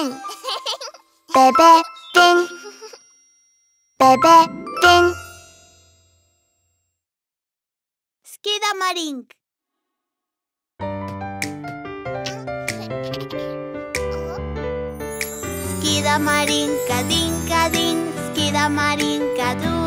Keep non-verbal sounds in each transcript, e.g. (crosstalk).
Pin. Bebe Pin. Bebe Pin. Schedama din, din. Schedama Link, du.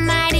almighty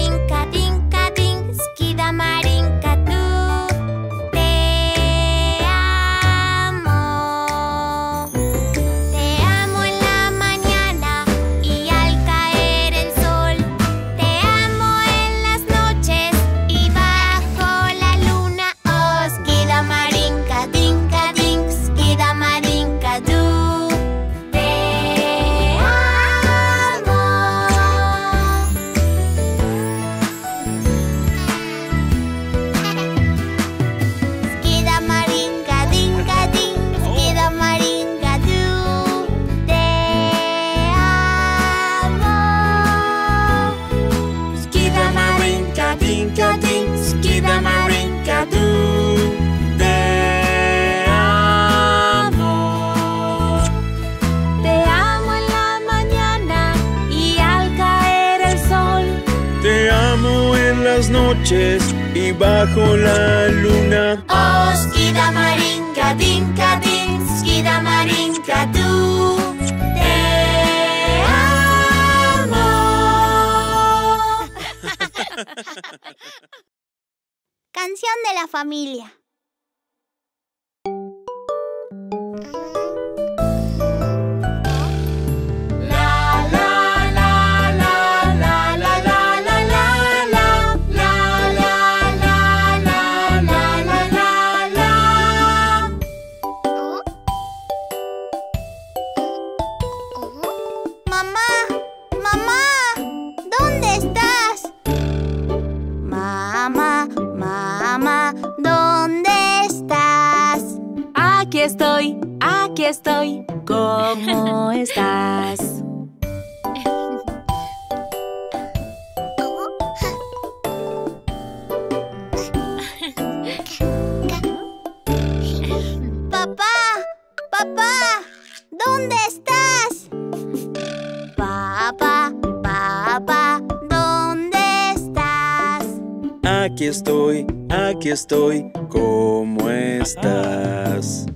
¿Cómo estás? ¡Papá! ¡Papá! ¿Dónde estás? Papá, papá, ¿dónde estás? Aquí estoy, aquí estoy, ¿cómo estás?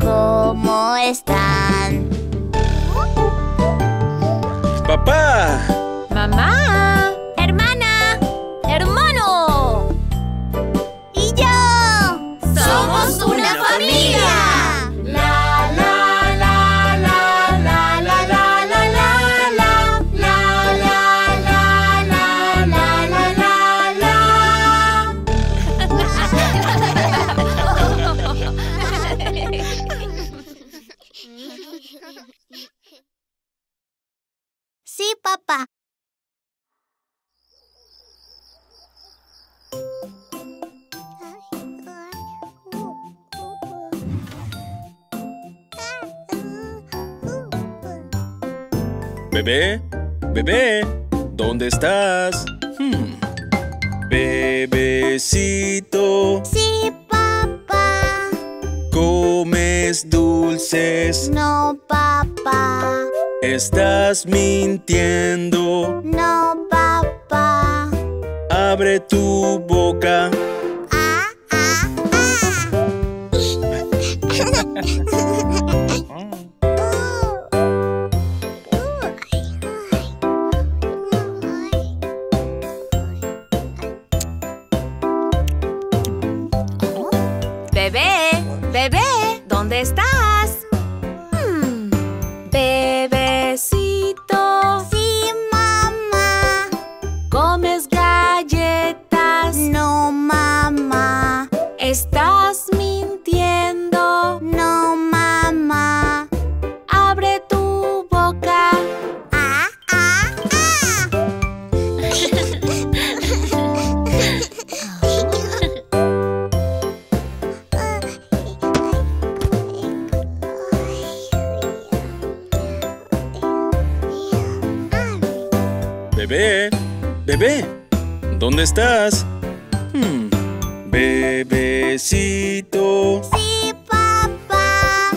cómo están. ¡Papá! Bebé, bebé, ¿dónde estás? Hmm. Bebecito. Sí, papá. ¿Comes dulces? No, papá. Estás mintiendo. No, papá. Abre tu boca. Bebé, ¿dónde estás? Hmm, bebecito. Sí, papá.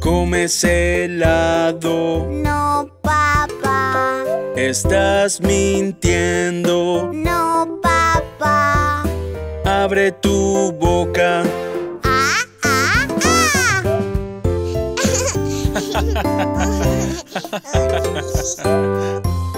¿Comes helado? No, papá. Estás mintiendo. No, papá. Abre tu boca. Ah, ah, ah. (laughs)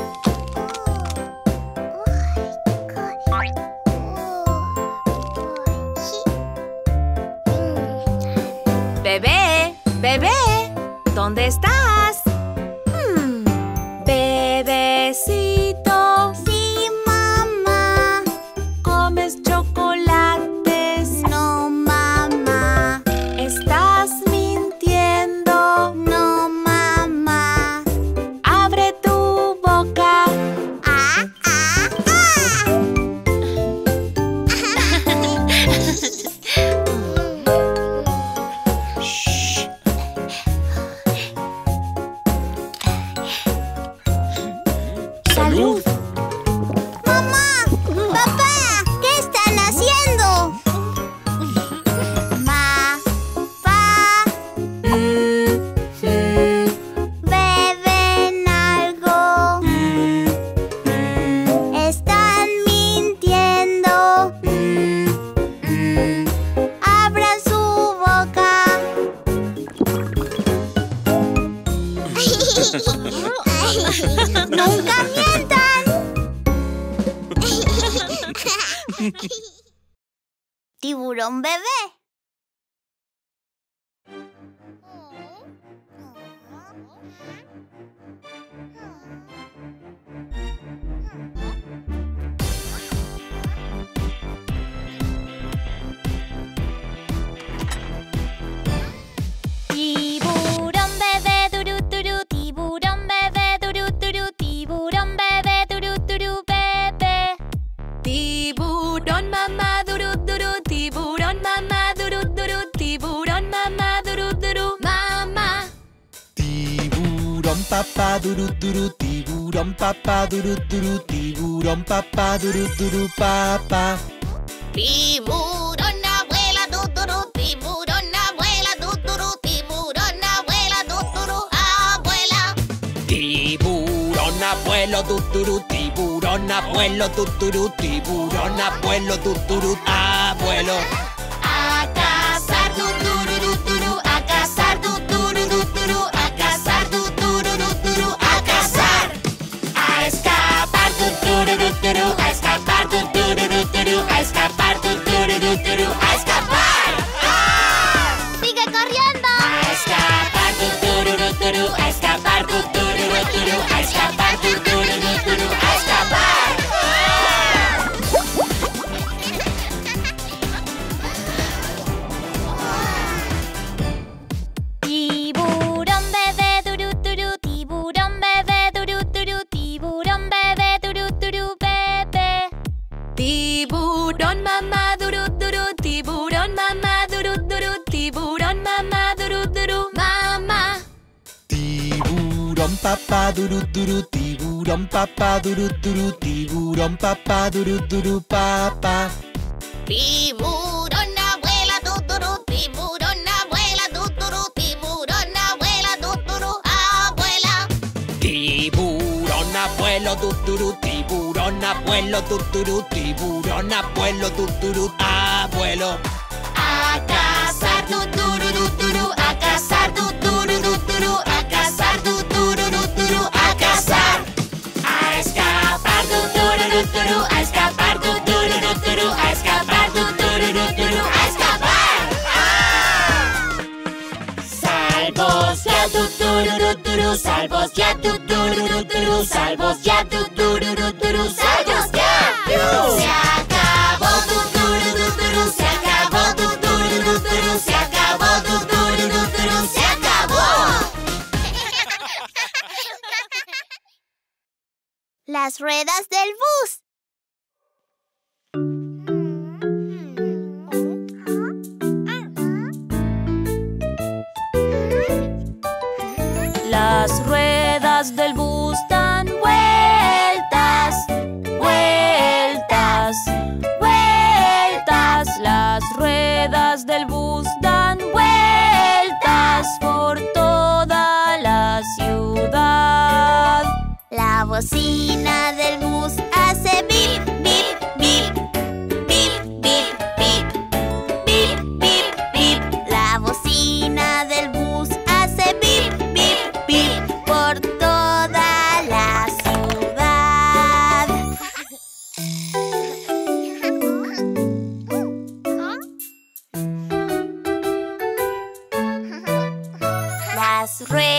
¡Nunca mientan! (laughs) ¡Tiburón bebé! Papá duru duru, tiburón papá duru duru, tiburón papá duru duru papá. Tiburón abuela tuturu, tiburón abuela tuturu, tiburón abuela tuturu, abuela. Tiburón abuelo tuturu, tiburón abuelo tuturu, tiburón abuelo tuturu, abuelo. A cazar tuturu papá duru duru, tiburón papá duru duru, tiburón papá duru duru papá. Tiburón abuela tuturu, tiburón abuela tuturu, tiburón abuela tuturu, abuela. Tiburón abuelo tuturu, tiburón abuelo tuturu, tiburón abuelo tuturu, abuelo. A tuturu tuturu, ya, tu tururu, turu, salvos ya, tu tururu, turu, salvos ya. Se acabó tu tururu, turu, se acabó tu tururu, turu, se acabó tu tururu, turu, se acabó. Las ruedas del bus. La bocina del bus hace bip, bip, bip. Bip, bip, bip. Bip, bip, bip. La bocina del bus hace bip, bip, bip. Por toda la ciudad. Las ruedas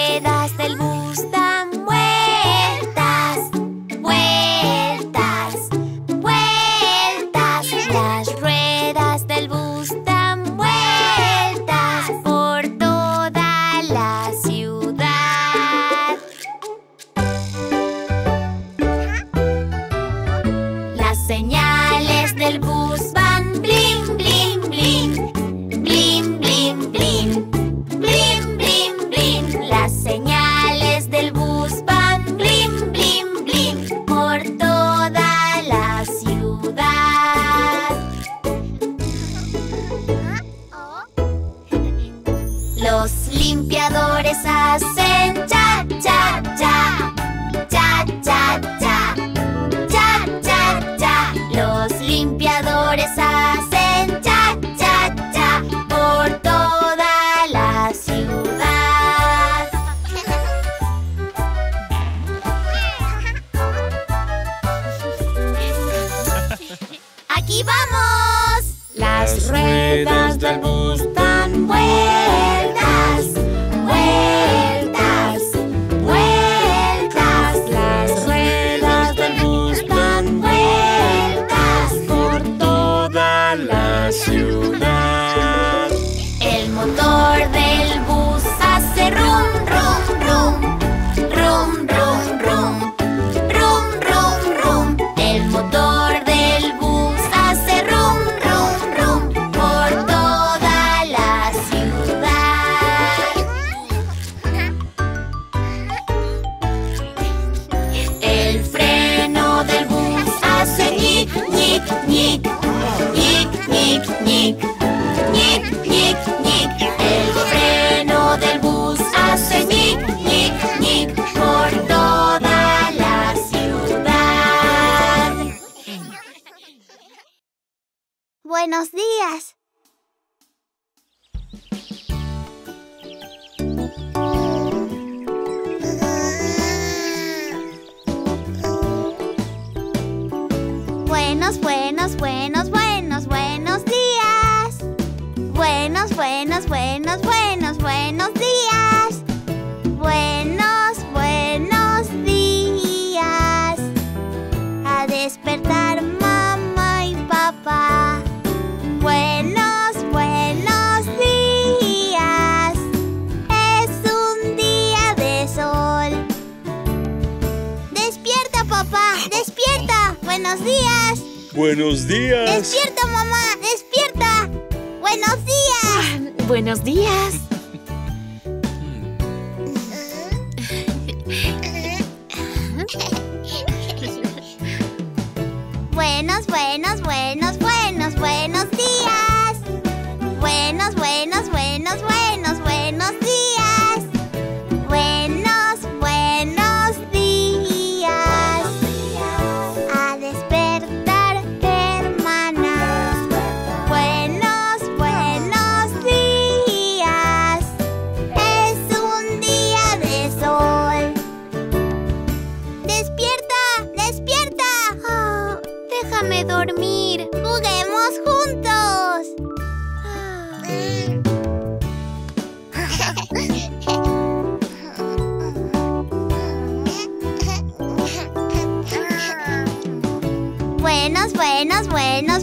buenos, buenos.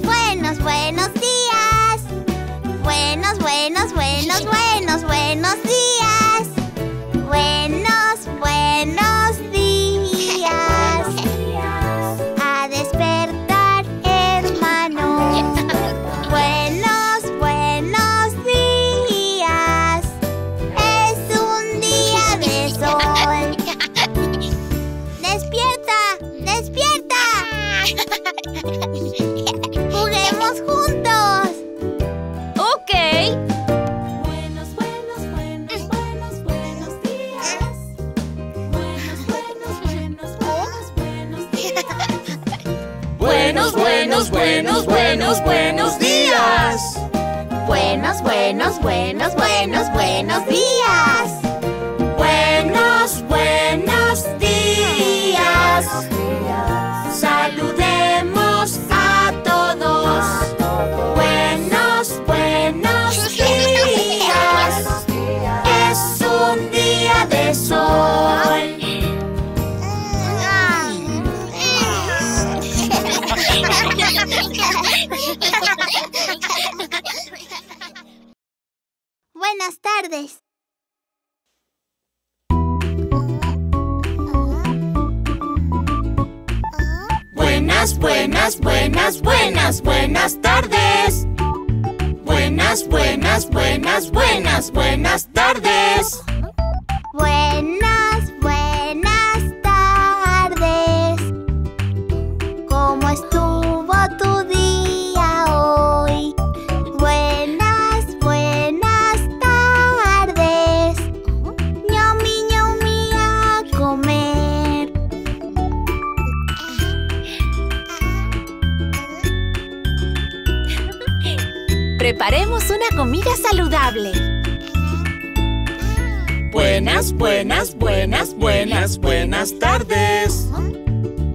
Buenas, buenas, buenas, buenas, buenas tardes.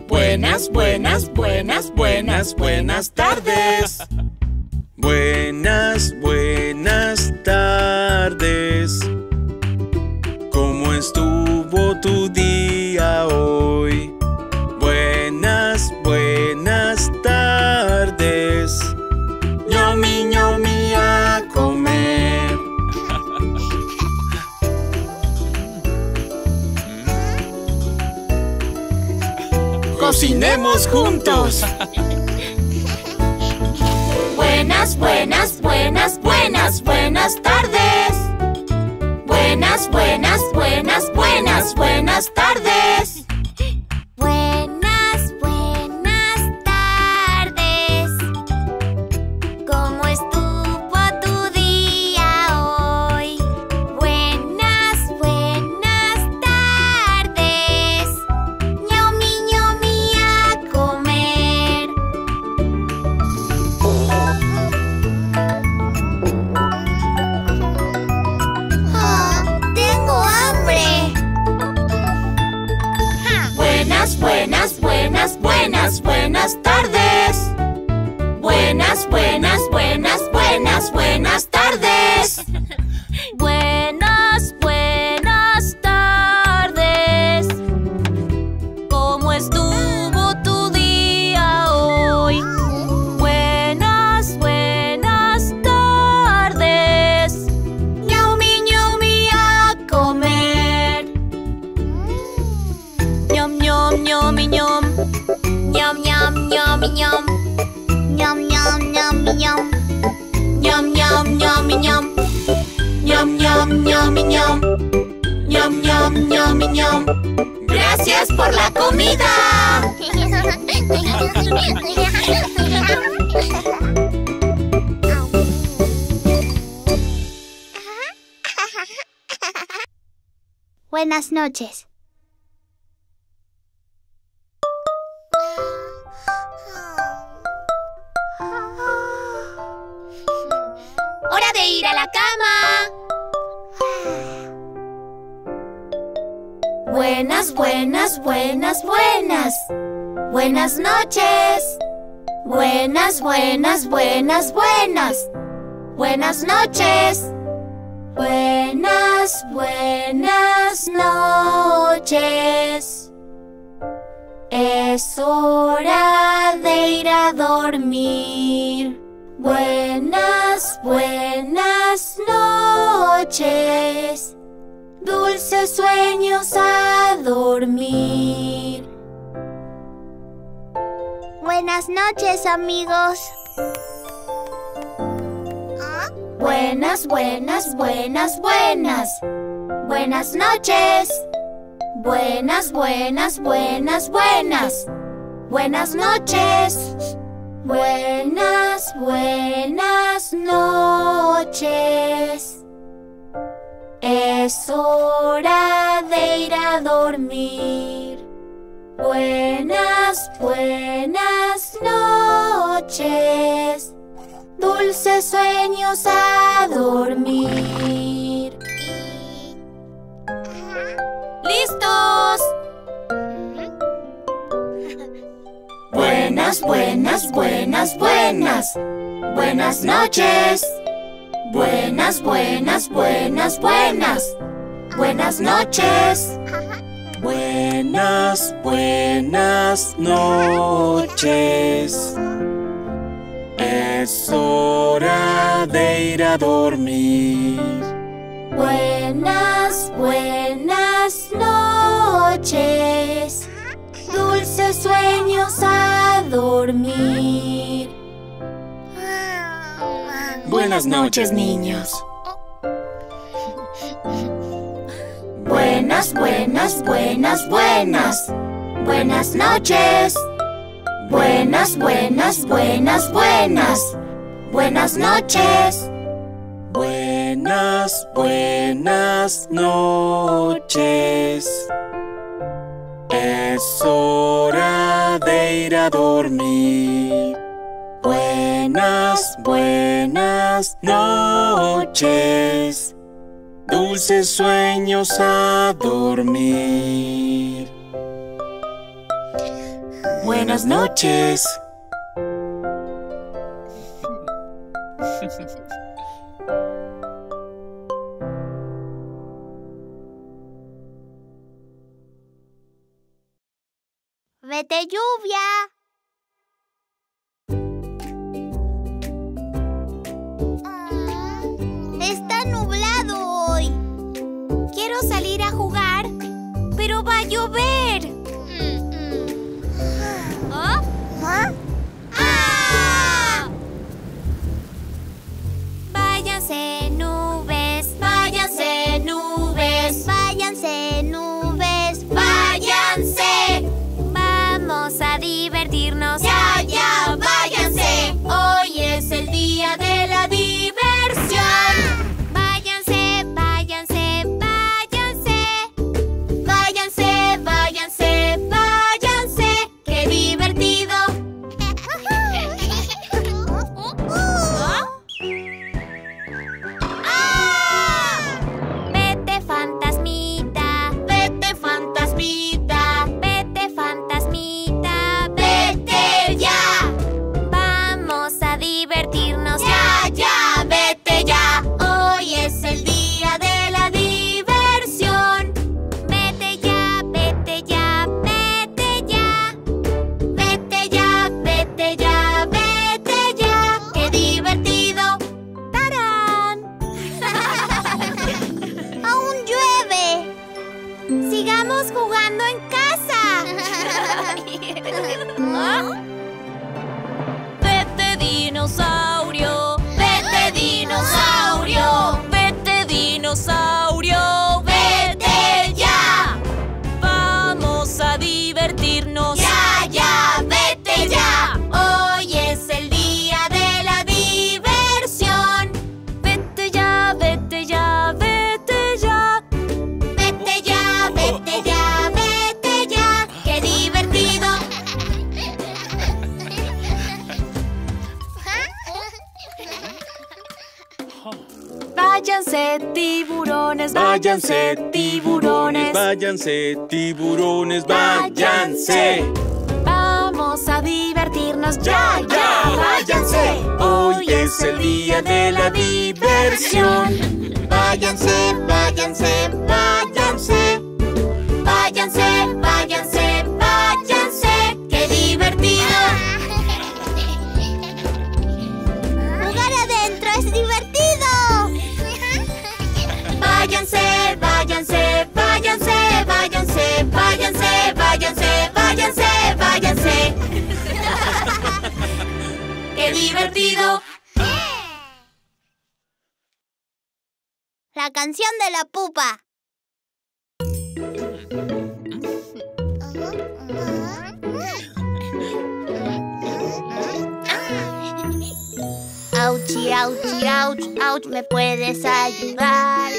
Buenas, buenas, buenas, buenas, buenas tardes. cocinemos juntos. buenas, buenas, buenas, buenas, buenas tardes. Buenas, buenas, buenas, buenas, buenas tardes. ¡Hora de ir a la cama! Buenas, buenas, buenas, buenas. Buenas noches. Buenas, buenas, buenas, buenas. Buenas noches. Buenas, buenas noches. Es hora de ir a dormir. Buenas, buenas noches. Dulces sueños a dormir. Buenas noches, amigos. Buenas, buenas, buenas, buenas. Buenas noches. Buenas, buenas, buenas, buenas. Buenas noches. Buenas, buenas noches. Es hora de ir a dormir. Buenas, buenas noches. Dulces sueños a dormir. ¡Listos! Buenas, buenas, buenas, buenas. Buenas noches. Buenas, buenas, buenas, buenas. Buenas noches. Buenas, buenas noches. Es hora de ir a dormir. Buenas, buenas noches. Dulces sueños a dormir. Buenas noches, niños. Buenas, buenas, buenas, buenas. Buenas noches. Buenas, buenas, buenas, buenas. Buenas noches. Buenas, buenas noches. Es hora de ir a dormir. Buenas, buenas noches. Dulces sueños a dormir. Buenas noches. Vete lluvia. Está nublado hoy. Quiero salir a jugar, pero va a llover. Tiburones, váyanse, tiburones. Váyanse, tiburones, váyanse. Vamos a divertirnos ya, ya, váyanse. Hoy es el día de la diversión. Váyanse, váyanse, váyanse. Váyanse, váyanse, váyanse. ¡Qué divertido! La canción de la pupa. Auchi, auchi, ouch, ouch, ¿me puedes ayudar?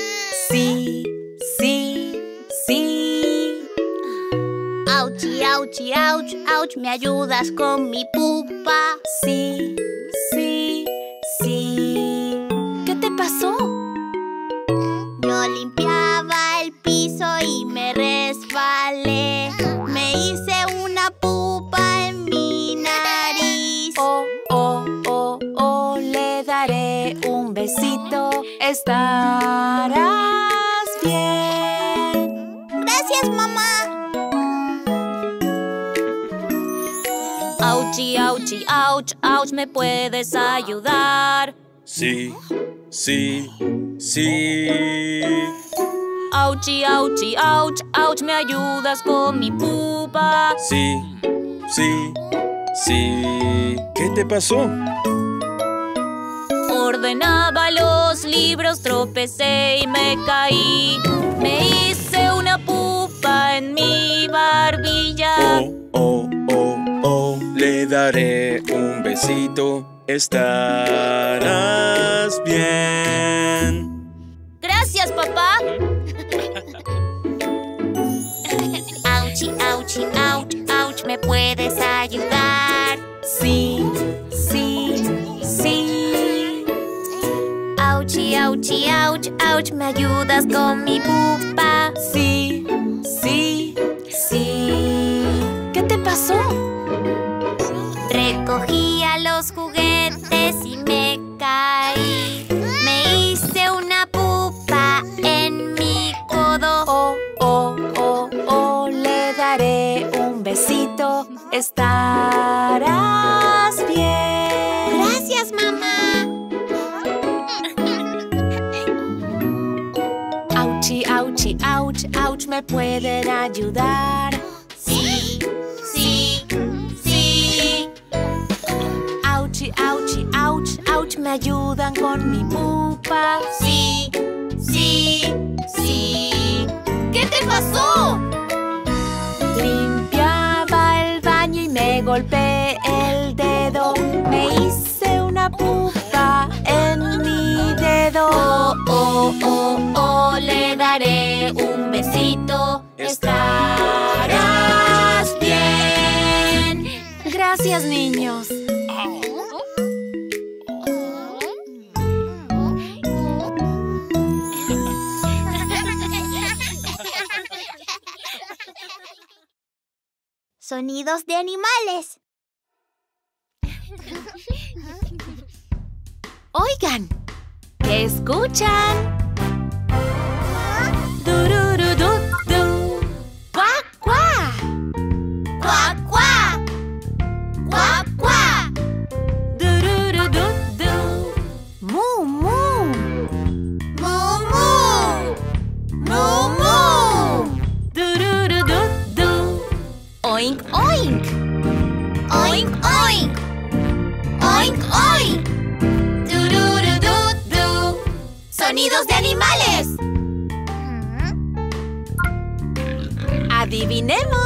Sí, sí, sí. Auchi, auchi, ouch, ouch, ¿me ayudas con mi pupa? Sí, sí, sí. ¿Qué te pasó? Yo limpiaba el piso y me resbalé. Me hice una pupa en mi nariz. Oh, oh, oh, oh, le daré un besito. Estarás Ouch, ouch, ¿me puedes ayudar? Sí, sí, sí. Auchi, auchi, ouch, ouch, ¿me ayudas con mi pupa? Sí, sí, sí. ¿Qué te pasó? Ordenaba los libros, tropecé y me caí. Me hice una pupa en mi barbilla. Daré un besito. Estarás bien. Gracias, papá. Auchi, auchi, ouch, ouch, ¿me puedes ayudar? Sí, sí, sí. Auchi, auchi, ouch, ouch, ¿me ayudas con mi pupa? Sí, sí, sí. ¿Qué te pasó? Recogía los juguetes y me caí. Me hice una pupa en mi codo. Oh, oh, oh, oh, le daré un besito. Estarás bien. Gracias, mamá. Auchi, auchi, ouch, ouch, ¿me pueden ayudar? Sí, ¿me ayudan con mi pupa? Sí, sí, sí. ¿Qué te pasó? Limpiaba el baño y me golpeé el dedo. Me hice una pupa en mi dedo. Oh, oh, oh, oh, le daré un besito. Estarás bien. Gracias, niños. Sonidos de animales. (laughs) Oigan, ¿qué escuchan? ¡Sonidos de animales! Adivinemos.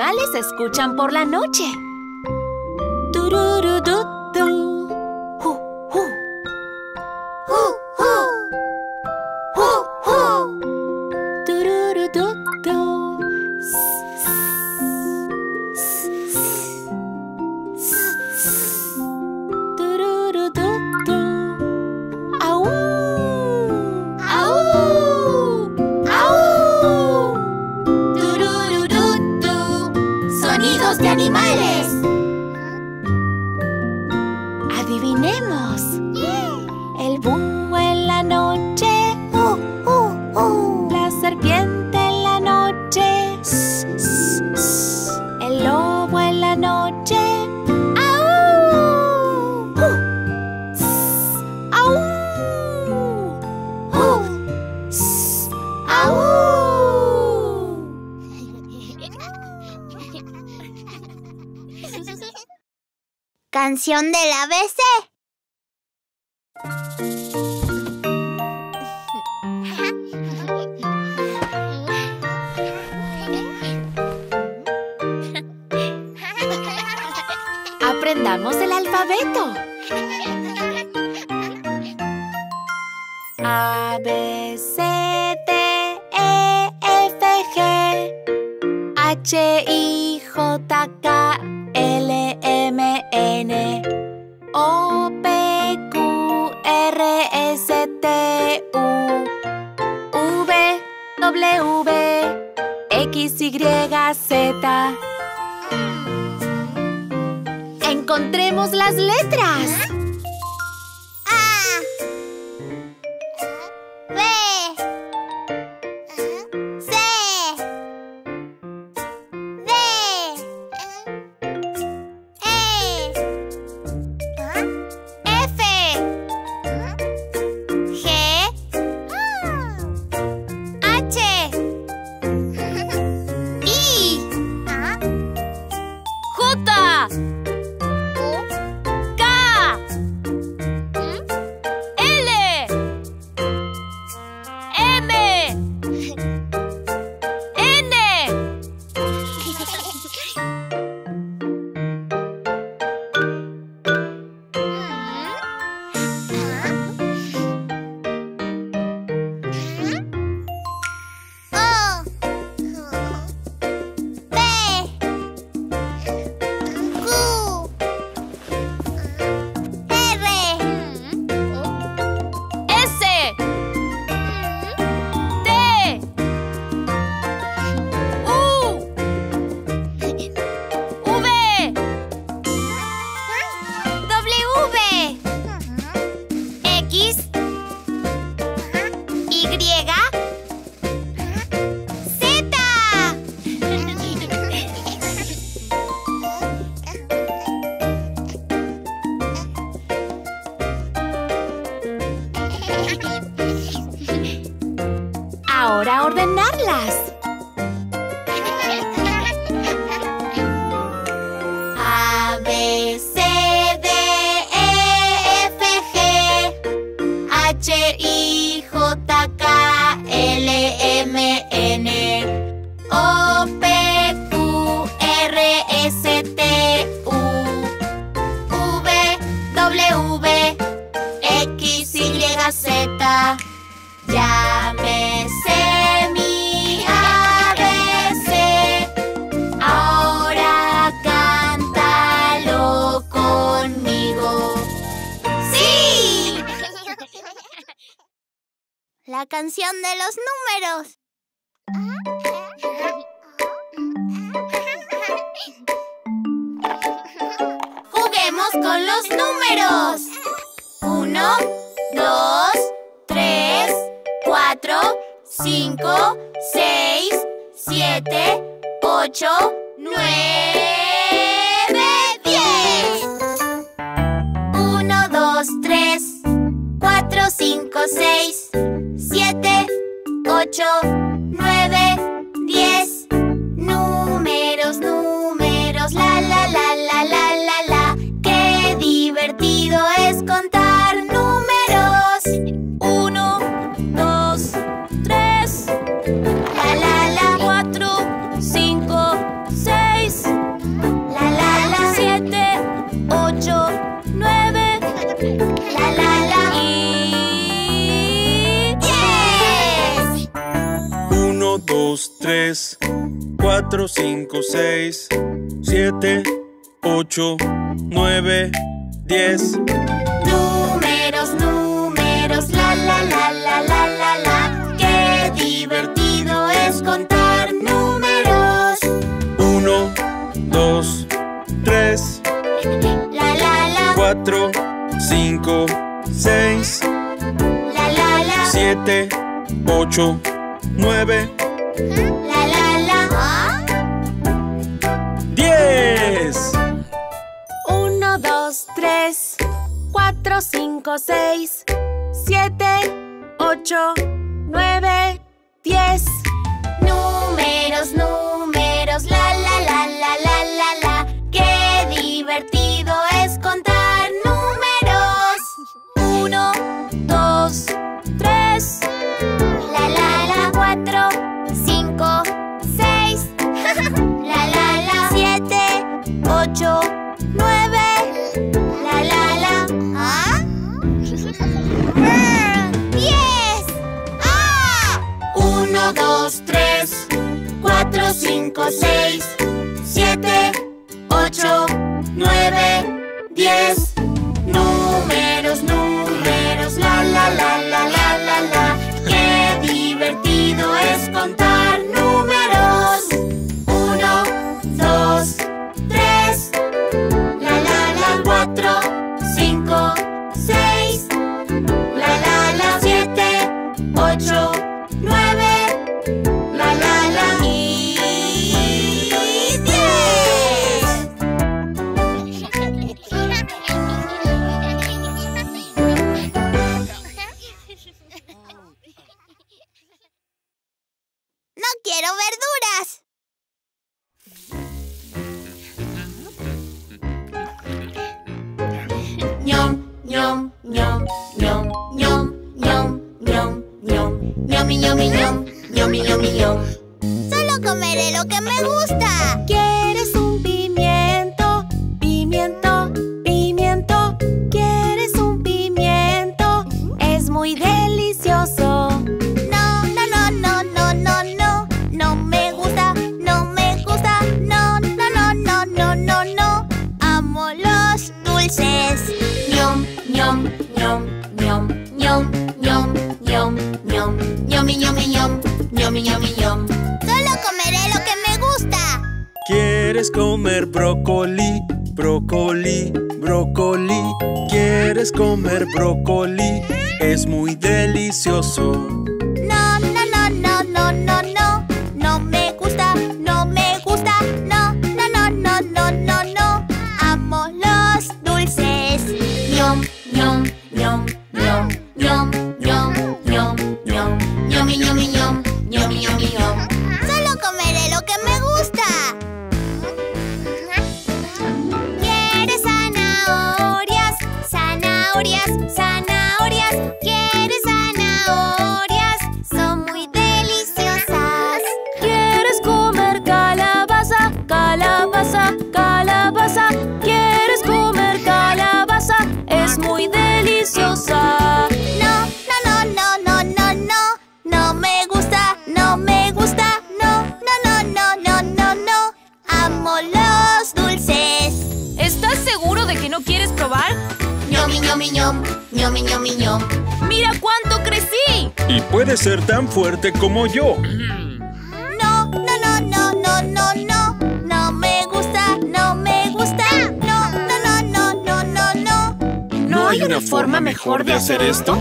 Animales escuchan por la noche? Tururududu. Canción del Ahora de los números. ¡Juguemos con los números! Uno, dos, tres, cuatro, cinco, seis, siete, ocho, nueve. 5, 6, 7, 8. 3, 4, 5, 6, 7, 8, 9, 10. Números, números, la la la la la la la. Qué divertido es contar números. 1, 2, 3, la la la. 4, 5, 6, la la la. 7, 8, 9, la la la. Diez. Uno, dos, tres, cuatro, cinco, seis, siete, ocho, nueve, diez. Números, números. 5, 6, 7, 8, 9, 10. Números, números, la la la la la la la. No, no, no, no, no, no, no. No me gusta, no me gusta. No, no, no, no, no, no, no. ¿No hay una forma mejor de hacer esto?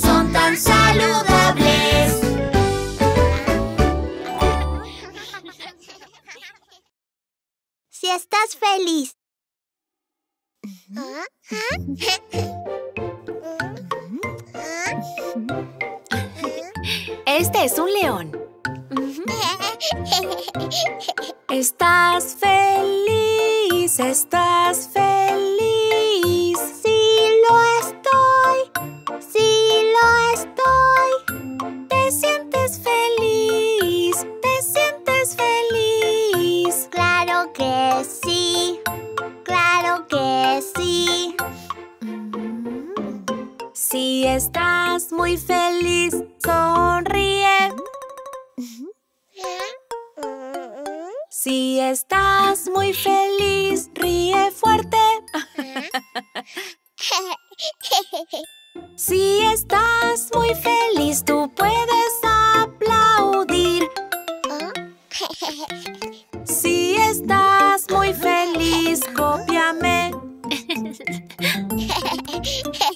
Son tan saludables. Si estás feliz. Este es un león. (laughs) Estás feliz, estás feliz. Sí lo estoy. Sí lo estoy. Te sientes feliz, te sientes feliz. Claro que sí. Claro que sí. Si estás muy feliz. Estás muy feliz, ríe fuerte. (laughs) Si estás muy feliz, tú puedes aplaudir. Si estás muy feliz, cópiame. (laughs)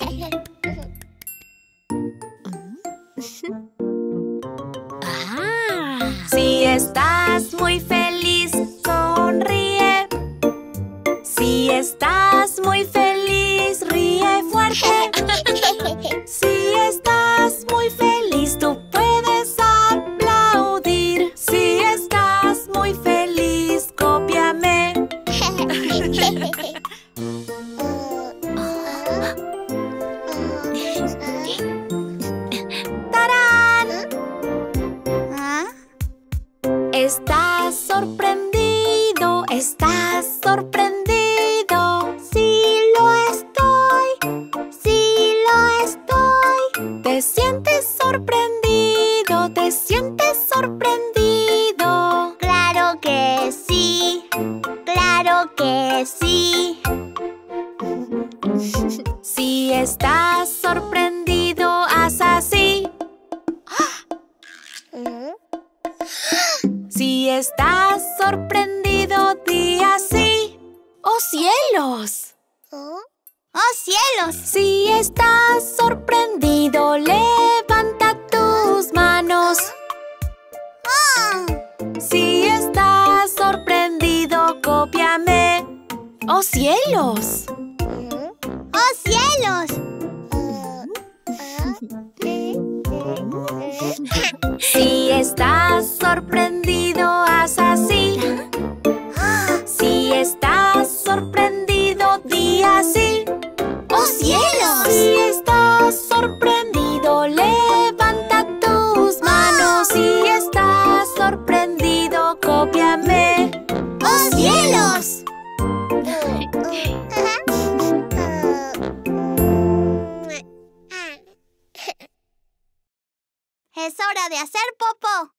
hora de hacer popó.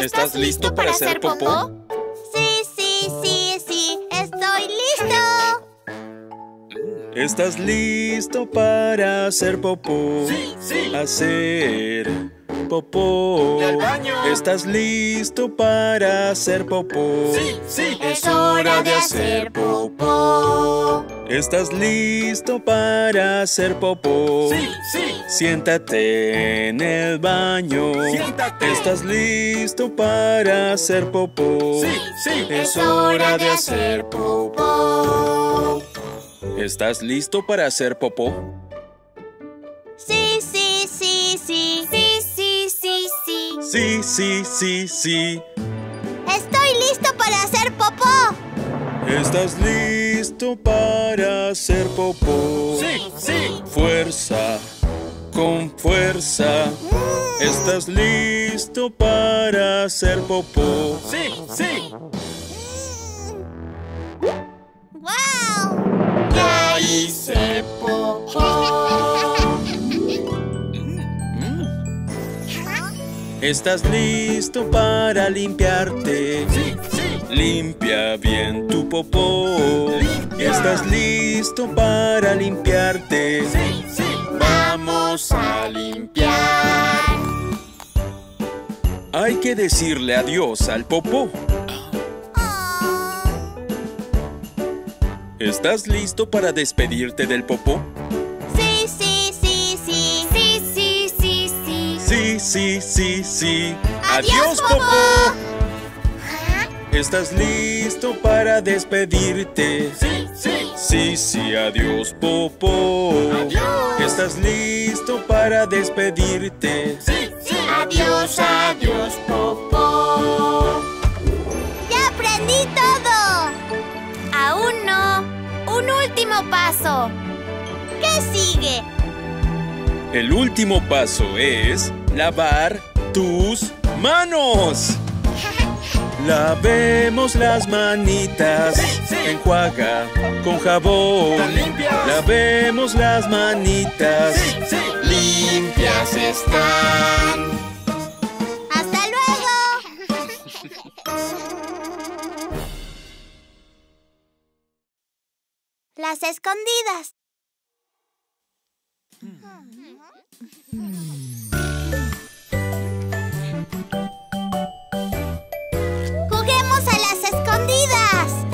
¿Estás listo para hacer popó? Sí, sí, sí, sí. Estoy listo. ¿Estás listo para hacer popó? Sí, sí. Hacer popó. ¿Estás listo para hacer popó? Sí, sí. Es hora de hacer popó. ¿Estás listo para hacer popó? Sí, sí. Siéntate en el baño. Siéntate. ¿Estás listo para hacer popó? Sí, sí. Es hora de hacer popó. ¿Estás listo para hacer popó? Sí. Sí, sí, sí. Estoy listo para hacer popó. ¿Estás listo para hacer popó? Sí, sí. Fuerza con fuerza. ¿Estás listo para hacer popó? Sí, sí. ¡Wow! Ya hice ¿Estás listo para limpiarte? Sí, sí. Limpia bien tu popó. ¿Estás listo para limpiarte? Sí, sí. Vamos a limpiar. Hay que decirle adiós al popó. ¿Estás listo para despedirte del popó? Sí. Sí, sí. Adiós, popó. ¿Estás listo para despedirte? Sí, sí. Sí, sí, adiós, popó. Adiós. ¿Estás listo para despedirte? Sí, sí. Adiós, adiós, popó. ¡Ya aprendí todo! Aún no. Un último paso. ¿Qué sigue? El último paso es lavar tus manos. Lavemos las manitas, Sí, sí. enjuaga con jabón. Lavemos las manitas, Sí, sí. limpias están. ¡Hasta luego! Las escondidas. ¡Juguemos a las escondidas!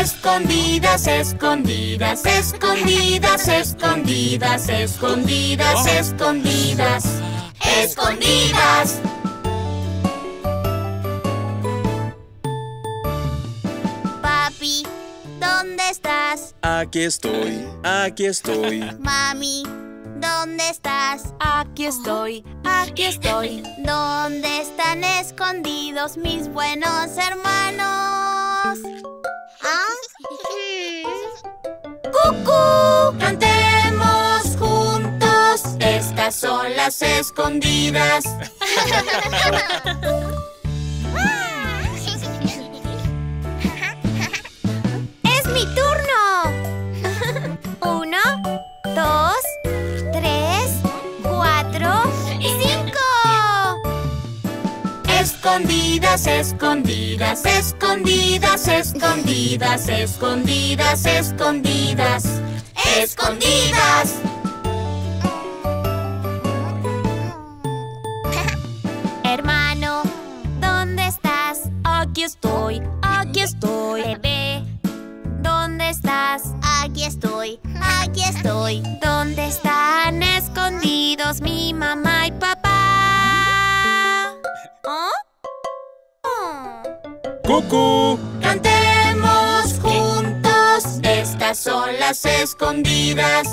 Escondidas, escondidas, escondidas, escondidas, escondidas, escondidas, escondidas. Papi, ¿dónde estás? Aquí estoy, aquí estoy. Mami, ¿dónde estás? Aquí estoy, aquí estoy. (laughs) ¿Dónde están escondidos mis buenos hermanos? ¿Ah? ¡Cucú! Cantemos juntos, estas son las escondidas. (laughs) ¡Es mi turno! Escondidas, escondidas, escondidas, escondidas, escondidas, escondidas, escondidas. Hermano, ¿dónde estás? Aquí estoy, aquí estoy. Bebé, ¿dónde estás? Aquí estoy, aquí estoy. ¿Dónde están escondidos mi mamá y papá? ¿Oh? Cantemos juntos, estas son las escondidas.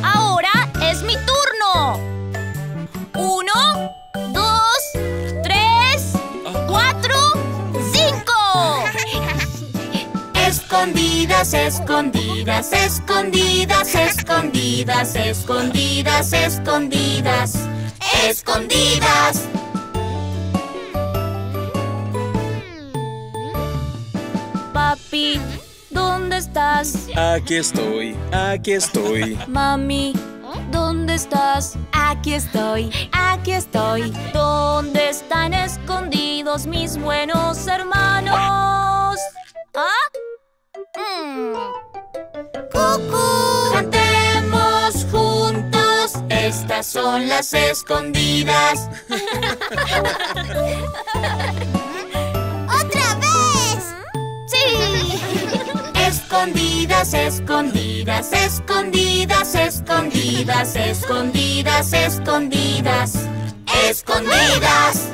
Ahora es mi turno. Uno, Escondidas, escondidas, escondidas, escondidas, escondidas, escondidas, escondidas. Papi, ¿dónde estás? Aquí estoy, aquí estoy. Mami, ¿dónde estás? Aquí estoy, aquí estoy. ¿Dónde están escondidos mis buenos hermanos? ¿Ah? Mm. ¡Cucú! Cantemos juntos, estas son las escondidas. ¡Otra vez! ¡Sí! Escondidas, escondidas, escondidas, escondidas, escondidas, escondidas, escondidas.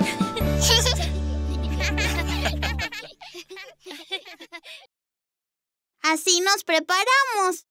Así nos preparamos.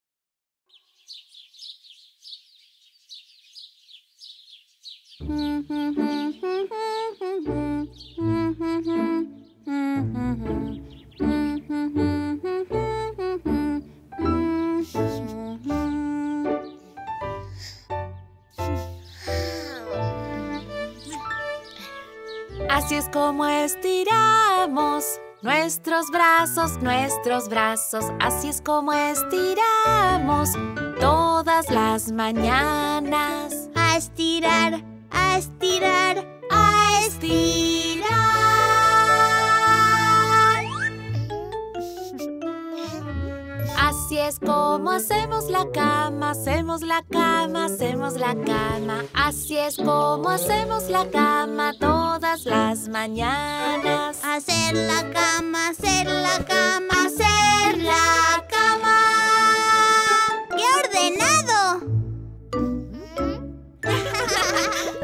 Así es como estiramos nuestros brazos, nuestros brazos. Así es como estiramos todas las mañanas. A estirar, a estirar, a estirar. Así es como hacemos la cama, hacemos la cama, hacemos la cama. Así es como hacemos la cama todas las mañanas. Hacer la cama, hacer la cama, hacer la cama. ¡Qué ordenado!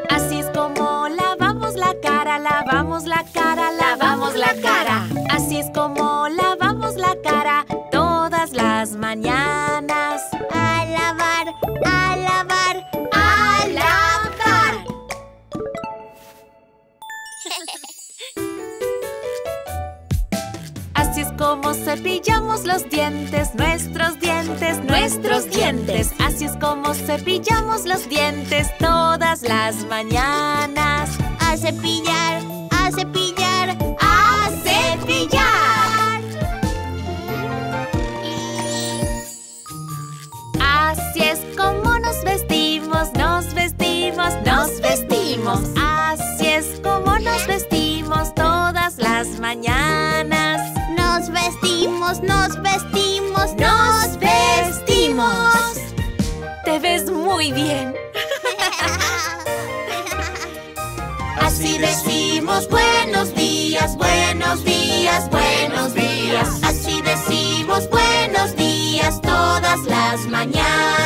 Así es como lavamos la cara, lavamos la cara, lavamos la cara. Así es como lavamos la cara las mañanas. A lavar, a lavar, a lavar. (laughs) Así es como cepillamos los dientes, nuestros dientes, nuestros dientes. Así es como cepillamos los dientes todas las mañanas. A cepillar, a cepillar, vestimos, nos vestimos, nos vestimos. Así es como nos vestimos todas las mañanas. Nos vestimos, nos vestimos, nos vestimos. Te ves muy bien. Así decimos buenos días, buenos días, buenos días. Así decimos buenos días todas las mañanas.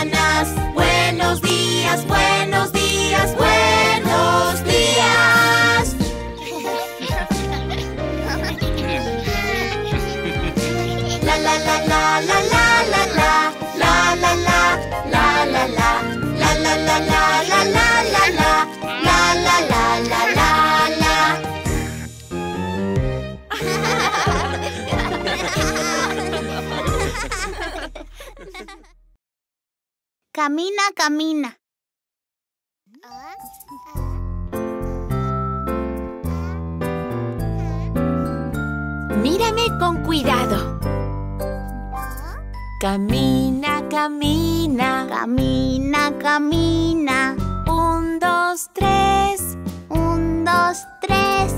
Camina, camina. Mírame con cuidado. Camina, camina. Camina, camina. Un, dos, tres. Un, dos, tres.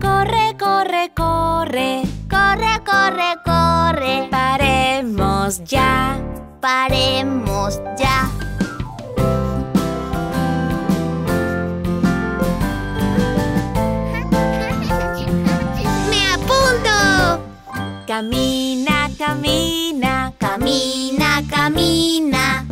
Corre, corre, corre. Corre, corre, corre. Paremos ya. Paremos ya. ¡Me apunto! Camina, camina. Camina, camina.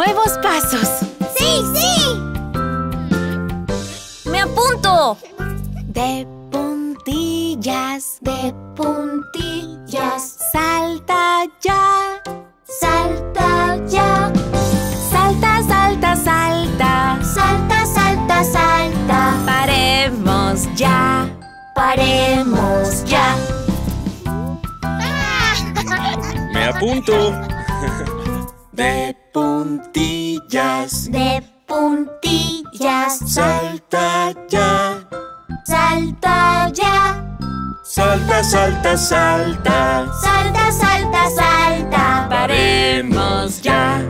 Nuevos pasos. ¡Sí, sí! ¡Me apunto! De puntillas, De puntillas. salta ya. Salta ya. Salta, salta, salta. Salta, salta, salta. Paremos ya. Paremos ya. Me apunto. (laughs) De puntillas, De puntillas. salta ya, Salta ya. salta, salta, salta. Salta, salta, salta. Paremos ya.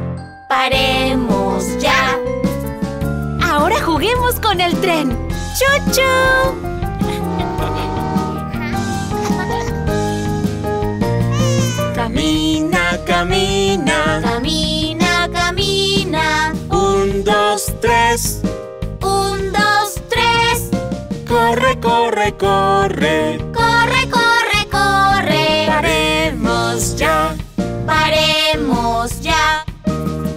Paremos ya. Ahora juguemos con el tren. ¡Chuchu! Camina, tres. Un, dos, tres. Corre, corre, corre. Corre, corre, corre. Paremos ya. Paremos ya.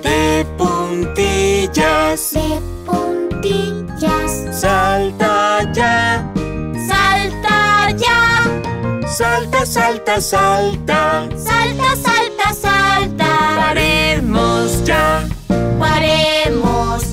De puntillas, De puntillas. salta ya. Salta ya. Salta, salta, salta. Salta, salta, salta. Paremos ya. Paremos ya.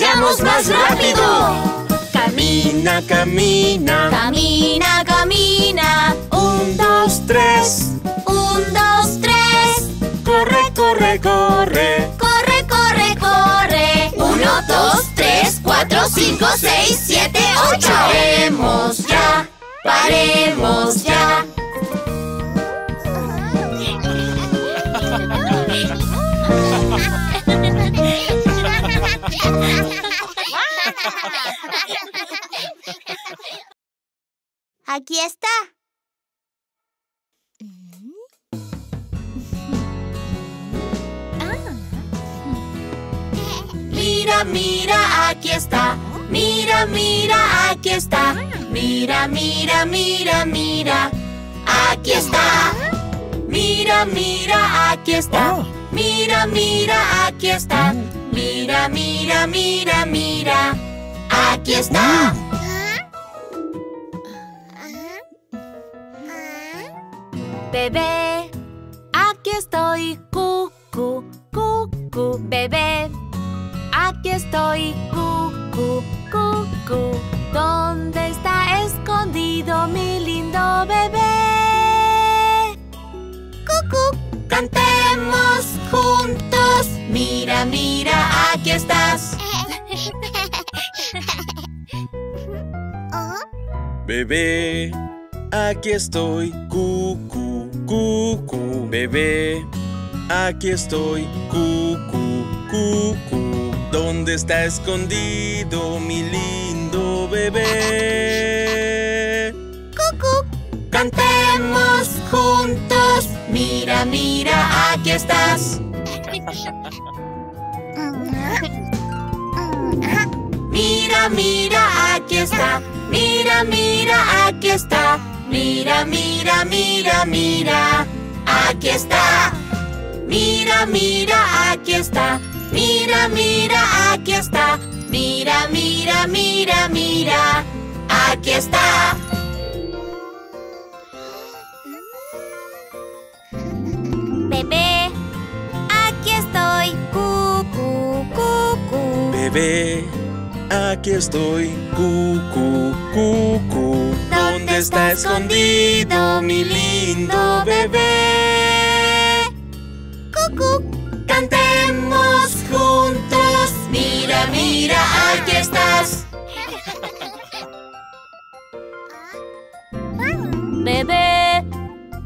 Vayamos ¡Vamos más rápido! Camina, camina. Camina, camina. Un, dos, tres. Un, dos, tres. Corre, corre, corre. Corre, corre, corre. Uno, dos, tres, cuatro, cinco, seis, siete, ocho. Paremos ya, paremos ya. (laughs) Aquí está. Mira, mira, aquí está. Mira, mira, aquí está. Mira, mira, mira, mira. Aquí está. Mira, mira, aquí está. Mira, mira, aquí está. Mira, mira, mira, mira. Aquí está. Bebé, aquí estoy, cucu, cucu, bebé. Aquí estoy, cucu, cucu. ¿Dónde está escondido mi lindo bebé? Cucu. Cantemos juntos. Mira, mira, aquí estás. Bebé, aquí estoy. Cucu, cucu. Bebé, aquí estoy. Cucu, cucu. ¿Dónde está escondido mi lindo bebé? Cantemos juntos. Mira, mira, aquí estás. Mira, mira, aquí está. Mira, mira, aquí está. Mira, mira, mira, mira. Aquí está. Mira, mira, aquí está. Mira, mira, aquí está. Mira, mira, mira, mira. Aquí está. Bebé, aquí estoy. Cucu, cucu. Bebé, aquí estoy. Cucu, cucu. ¿Dónde está escondido mi lindo bebé? Cucu. Cantemos juntos. Mira, mira, aquí estás. Bebé,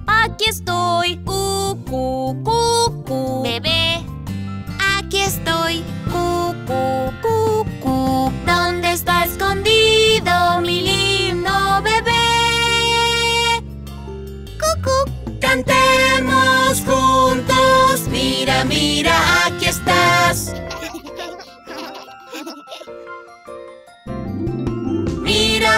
aquí estoy. Cucu, cucu. Bebé, aquí estoy. Cucu, cucu. ¿Dónde está escondido mi lindo bebé? Cucu. Cantemos juntos. Mira, mira, aquí estás.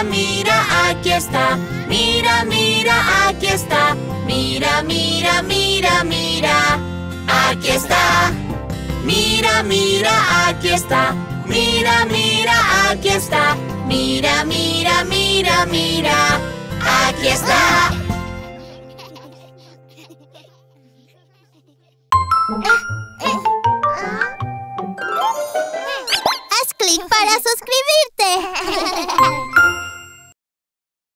Mira, aquí está. Mira, mira, aquí está. Mira, mira, mira, mira. Aquí está. Mira, mira, aquí está. Mira, mira, aquí está. Mira, mira, mira, mira. Aquí está. Haz clic para suscribirte.